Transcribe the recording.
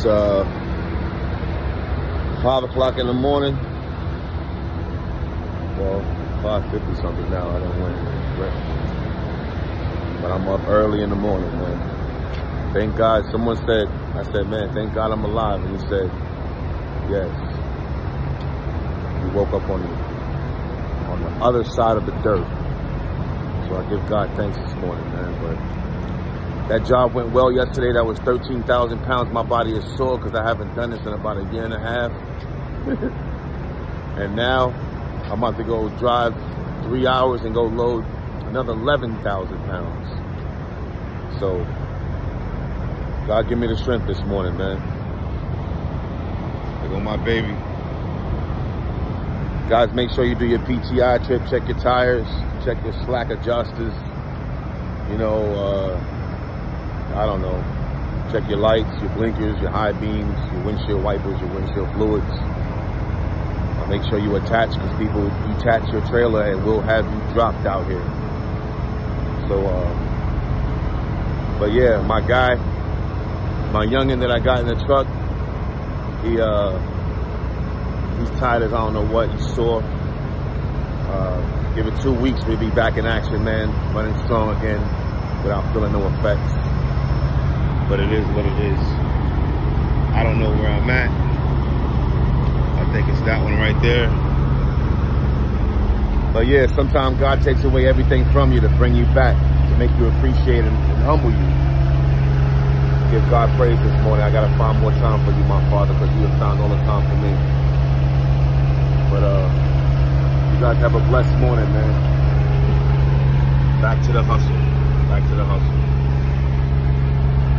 It's uh, 5 o'clock in the morning. Well, 5.50 something now. I don't know But I'm up early in the morning, man. Thank God. Someone said, I said, man, thank God I'm alive. And he said, yes. You woke up on the, on the other side of the dirt. So I give God thanks this morning, man. But that job went well yesterday. That was 13,000 pounds. My body is sore because I haven't done this in about a year and a half. and now I'm about to go drive three hours and go load another 11,000 pounds. So God give me the strength this morning, man. There go my baby. Guys, make sure you do your PTI trip, check your tires, check your slack adjusters. You know, uh, I don't know. Check your lights, your blinkers, your high beams, your windshield wipers, your windshield fluids. Make sure you attach because people detach your trailer and will have you dropped out here. So, uh, but yeah, my guy, my youngin that I got in the truck, he, uh, He's tired as I don't know what. He's sore. Uh, give it two weeks, we'll be back in action, man. Running strong again without feeling no effects. But it is what it is. I don't know where I'm at. I think it's that one right there. But yeah, sometimes God takes away everything from you to bring you back, to make you appreciate and, and humble you. Give God praise this morning. I got to find more time for you, my Father, because you have found all the time for me. But uh, you guys have a blessed morning, man. Back to the hustle. Back to the hustle.